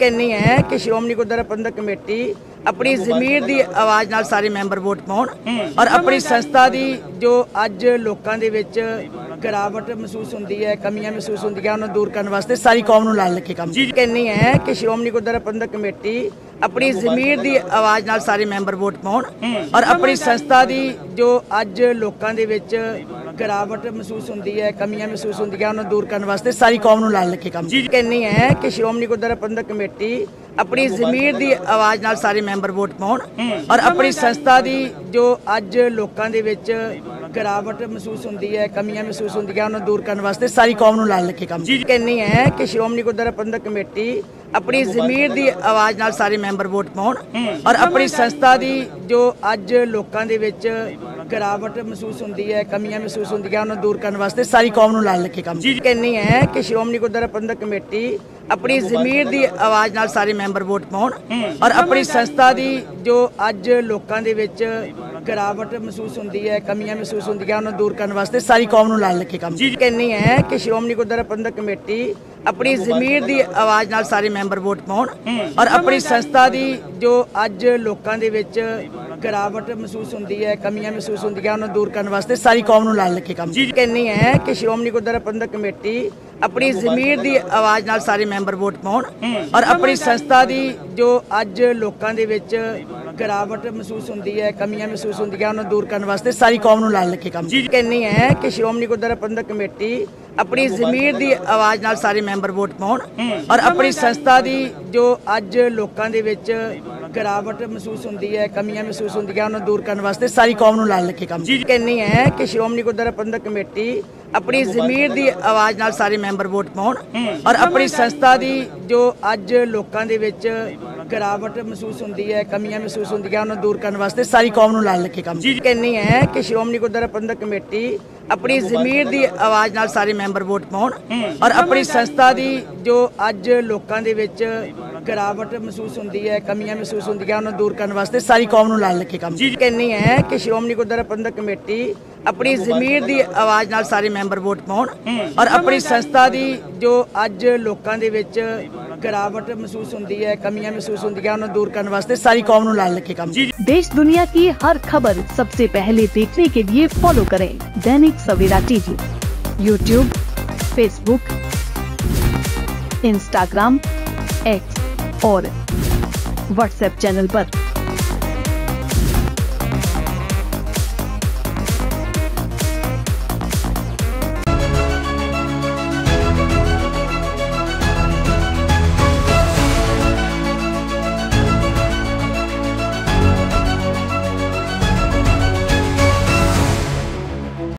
ਕਹਿੰਨੀ ਹੈ ਕਿ ਸ਼੍ਰੋਮਣੀ ਗੁਰਦੁਆਰਾ ਪ੍ਰਬੰਧਕ ਕਮੇਟੀ ਆਪਣੀ ਜ਼ਮੀਰ ਦੀ ਆਵਾਜ਼ ਨਾਲ ਸਾਰੇ ਮੈਂਬਰ ਵੋਟ ਪਾਉਣ ਔਰ ਆਪਣੀ ਸੰਸਥਾ ਦੀ ਜੋ ਅੱਜ ਲੋਕਾਂ ਦੇ ਵਿੱਚ ਗਿਰਾਵਟ ਮਹਿਸੂਸ ਹੁੰਦੀ ਹੈ ਕਮੀਆਂ ਮਹਿਸੂਸ ਹੁੰਦੀਆਂ ਉਹਨਾਂ ਨੂੰ ਦੂਰ ਕਰਨ ਵਾਸਤੇ ਸਾਰੀ ਕੌਮ ਨੂੰ ਨਾਲ ਲੈ ਕੇ ਕੰਮ ਕਹਿੰਨੀ ਹੈ ਕਿ ਸ਼੍ਰੋਮਣੀ ਗੁਰਦੁਆਰਾ ਪ੍ਰਬੰਧਕ ਕਮੇਟੀ ਆਪਣੀ ਜ਼ਮੀਰ ਦੀ ਆਵਾਜ਼ ਨਾਲ ਸਾਰੇ ਮੈਂਬਰ ਵੋਟ ਪਾਉਣ ਔਰ ਆਪਣੀ ਸੰਸਥਾ ਦੀ ਜੋ ਅੱਜ ਲੋਕਾਂ ਦੇ ਵਿੱਚ ਗਿਰਾਵਟ ਮਹਿਸੂਸ ਹੁੰਦੀ ਹੈ, ਕਮੀਆਂ ਮਹਿਸੂਸ ਹੁੰਦੀਆਂ, ਉਹਨਾਂ ਦੂਰ ਕਰਨ ਵਾਸਤੇ ਸਾਰੀ ਕੌਮ ਨੂੰ ਨਾਲ ਲੈ ਕੇ ਕੰਮ ਕਹਿੰਨੀ ਹੈ ਕਿ ਸ਼੍ਰੋਮਣੀ ਗੁਰਦੁਆਰਾ ਪ੍ਰਬੰਧਕ ਕਮੇਟੀ ਆਪਣੀ ਜ਼ਮੀਰ ਦੀ ਆਵਾਜ਼ ਨਾਲ ਸਾਰੇ ਮੈਂਬਰ ਵੋਟ ਪਾਉਣ ਔਰ ਆਪਣੀ ਸੰਸਥਾ ਦੀ ਜੋ ਅੱਜ ਲੋਕਾਂ ਦੇ ਵਿੱਚ ਗਿਰਾਵਟ ਮਹਿਸੂਸ ਹੁੰਦੀ ਹੈ, ਕਮੀਆਂ ਮਹਿਸੂਸ ਹੁੰਦੀਆਂ, ਉਹਨਾਂ ਦੂਰ ਕਰਨ ਵਾਸਤੇ ਸਾਰੀ ਕੌਮ ਨੂੰ ਨਾਲ ਲੈ ਕੇ ਕੰਮ ਕਹਿੰਨੀ ਹੈ ਕਿ ਸ਼੍ਰੋਮਣੀ ਗੁਰਦੁਆਰਾ ਪ੍ਰਬੰਧਕ ਕਮੇਟੀ ਆਪਣੀ ਜ਼ਮੀਰ ਦੀ ਆਵਾਜ਼ ਨਾਲ ਸਾਰੇ ਮੈਂਬਰ ਵੋਟ ਪਾਉਣ ਔਰ ਆਪਣੀ ਸੰਸਥਾ ਦੀ ਜੋ ਅੱਜ ਲੋਕਾਂ ਦੇ ਵਿੱਚ ਗਿਰਾਵਟ ਮਹਿਸੂਸ ਹੁੰਦੀ ਹੈ ਕਮੀਆਂ ਮਹਿਸੂਸ ਹੁੰਦੀਆਂ ਉਹਨਾਂ ਨੂੰ ਦੂਰ ਕਰਨ ਵਾਸਤੇ ਸਾਰੀ ਕੌਮ ਨੂੰ ਨਾਲ ਲੈ ਕੇ ਕੰਮ ਕਹਿੰਨੀ ਹੈ ਕਿ ਸ਼੍ਰੋਮਣੀ ਗੁਰਦੁਆਰਾ ਪ੍ਰਬੰਧਕ ਕਮੇਟੀ ਆਪਣੀ ਜ਼ਮੀਰ ਦੀ ਆਵਾਜ਼ ਨਾਲ ਸਾਰੇ ਮੈਂਬਰ ਵੋਟ ਪਾਉਣ ਔਰ ਆਪਣੀ ਸੰਸਥਾ ਦੀ ਜੋ ਅੱਜ ਲੋਕਾਂ ਦੇ ਵਿੱਚ ਗਿਰਾਵਟ ਮਹਿਸੂਸ ਹੁੰਦੀ ਹੈ ਕਮੀਆਂ ਮਹਿਸੂਸ ਹੁੰਦੀਆਂ ਉਹਨਾਂ ਨੂੰ ਦੂਰ ਕਰਨ ਵਾਸਤੇ ਸਾਰੀ ਕੌਮ ਨੂੰ ਨਾਲ ਲੈ ਕੇ ਕੰਮ ਕਹਿੰਨੀ ਹੈ ਕਿ ਸ਼੍ਰੋਮਣੀ ਗੁਰਦੁਆਰਾ ਪ੍ਰਬੰਧਕ ਕਮੇਟੀ ਆਪਣੀ ਜ਼ਮੀਰ ਦੀ ਆਵਾਜ਼ ਨਾਲ ਸਾਰੇ ਮੈਂਬਰ ਵੋਟ ਪਾਉਣ ਔਰ ਆਪਣੀ ਸੰਸਥਾ ਦੀ ਜੋ ਅੱਜ ਲੋਕਾਂ ਦੇ ਵਿੱਚ ਗਿਰਾਵਟ ਮਹਿਸੂਸ ਹੁੰਦੀ ਹੈ, ਕਮੀਆਂ ਮਹਿਸੂਸ ਹੁੰਦੀਆਂ, ਉਹਨਾਂ ਦੂਰ ਕਰਨ ਵਾਸਤੇ ਸਾਰੀ ਕੌਮ ਨੂੰ ਨਾਲ ਲੈ ਕੇ ਕੰਮ। ਕਹਿੰਨੀ ਹੈ ਕਿ ਸ਼੍ਰੋਮਣੀ ਗੁਰਦੁਆਰਾ ਪ੍ਰਬੰਧਕ ਕਮੇਟੀ ਆਪਣੀ ਜ਼ਮੀਰ ਦੀ ਆਵਾਜ਼ ਨਾਲ ਸਾਰੇ ਮੈਂਬਰ ਵੋਟ ਪਾਉਣ ਔਰ ਆਪਣੀ ਸੰਸਥਾ ਦੀ ਜੋ ਅੱਜ ਲੋਕਾਂ ਦੇ ਵਿੱਚ ਗਿਰਾਵਟ ਮਹਿਸੂਸ ਹੁੰਦੀ ਹੈ, ਕਮੀਆਂ ਮਹਿਸੂਸ ਹੁੰਦੀਆਂ, ਉਹਨਾਂ ਦੂਰ ਕਰਨ ਵਾਸਤੇ ਸਾਰੀ ਕੌਮ ਨੂੰ ਨਾਲ ਲੈ ਕੇ ਕੰਮ। ਕਹਿੰਨੀ ਹੈ ਕਿ ਸ਼੍ਰੋਮਣੀ ਗੁਰਦੁਆਰਾ ਪ੍ਰਬੰਧਕ ਕਮੇਟੀ ਆਪਣੀ ਜ਼ਮੀਰ ਦੀ ਆਵਾਜ਼ ਨਾਲ ਸਾਰੇ ਮੈਂਬਰ ਵੋਟ ਪਾਉਣ ਔਰ ਆਪਣੀ ਸੰਸਥਾ ਦੀ ਜੋ ਅੱਜ ਲੋਕਾਂ ਦੇ ਵਿੱਚ ਗਿਰਾਵਟ ਮਹਿਸੂਸ ਹੁੰਦੀ ਹੈ, ਕਮੀਆਂ ਮਹਿਸੂਸ ਹੁੰਦੀਆਂ ਉਹਨਾਂ ਨੂੰ ਦੂਰ ਕਰਨ ਵਾਸਤੇ, ਸਾਰੀ ਕੌਮ ਨੂੰ ਨਾਲ ਲੈ ਕੇ ਕੰਮ। ਕਹਿੰਨੀ ਹੈ ਕਿ ਸ਼੍ਰੋਮਣੀ ਗੁਰਦੁਆਰਾ ਪ੍ਰਬੰਧਕ ਕਮੇਟੀ ਆਪਣੀ ਜ਼ਮੀਰ ਦੀ ਆਵਾਜ਼ ਨਾਲ ਸਾਰੇ ਮੈਂਬਰ ਵੋਟ ਪਾਉਣ ਔਰ ਆਪਣੀ ਸੰਸਥਾ ਦੀ ਜੋ ਅੱਜ ਲੋਕਾਂ ਦੇ ਵਿੱਚ ਗਿਰਾਵਟ ਮਹਿਸੂਸ ਹੁੰਦੀ ਹੈ, ਕਮੀਆਂ ਮਹਿਸੂਸ ਹੁੰਦੀਆਂ ਉਹਨਾਂ ਨੂੰ ਦੂਰ ਕਰਨ ਵਾਸਤੇ ਸਾਰੀ ਕੌਮ ਨੂੰ ਨਾਲ ਲੈ ਕੇ ਕੰਮ। ਕਹਿੰਨੀ ਹੈ ਕਿ ਸ਼੍ਰੋਮਣੀ ਗੁਰਦੁਆਰਾ ਪ੍ਰਬੰਧਕ ਕਮੇਟੀ ਆਪਣੀ ਜ਼ਮੀਰ ਦੀ ਆਵਾਜ਼ ਨਾਲ ਸਾਰੇ ਮੈਂਬਰ ਵੋਟ ਪਾਉਣ ਔਰ ਆਪਣੀ ਸੰਸਥਾ ਦੀ ਜੋ ਅੱਜ ਲੋਕਾਂ ਦੇ ਵਿੱਚ ਗਿਰਾਵਟ ਮਹਿਸੂਸ ਹੁੰਦੀ ਹੈ ਕਮੀਆਂ ਮਹਿਸੂਸ ਹੁੰਦੀਆਂ ਉਹਨਾਂ ਨੂੰ ਦੂਰ ਕਰਨ ਵਾਸਤੇ ਸਾਰੀ ਕੌਮ ਨੂੰ ਨਾਲ ਲੈ ਕੇ ਕੰਮ ਕਹਿੰਨੀ ਹੈ ਕਿ ਸ਼੍ਰੋਮਣੀ ਗੁਰਦੁਆਰਾ ਪ੍ਰਬੰਧਕ ਕਮੇਟੀ ਆਪਣੀ ਜ਼ਮੀਰ ਦੀ ਆਵਾਜ਼ ਨਾਲ ਸਾਰੇ ਮੈਂਬਰ ਵੋਟ ਪਾਉਣ ਔਰ ਆਪਣੀ ਸੰਸਥਾ ਦੀ ਜੋ ਅੱਜ ਲੋਕਾਂ ਦੇ ਵਿੱਚ ਗਿਰਾਵਟ ਮਹਿਸੂਸ ਹੁੰਦੀ ਹੈ ਕਮੀਆਂ ਮਹਿਸੂਸ ਹੁੰਦੀਆਂ ਉਹਨਾਂ ਨੂੰ ਦੂਰ ਕਰਨ ਵਾਸਤੇ ਸਾਰੀ ਕੌਮ ਨੂੰ ਨਾਲ ਲੈ ਕੇ ਕੰਮ देश दुनिया की हर खबर सबसे पहले देखने के लिए फॉलो करें Dainik Savera TV YouTube Facebook Instagram X और व्हाट्सएप चैनल पर।